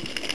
you